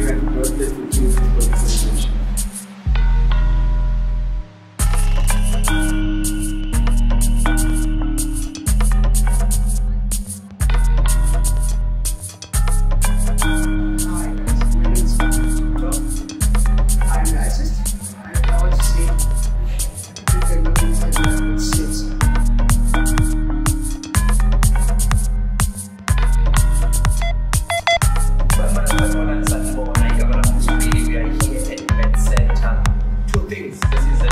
Thank you. This is.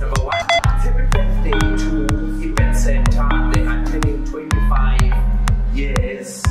Number one, happy birthday to Event Center. They are turning 25 years.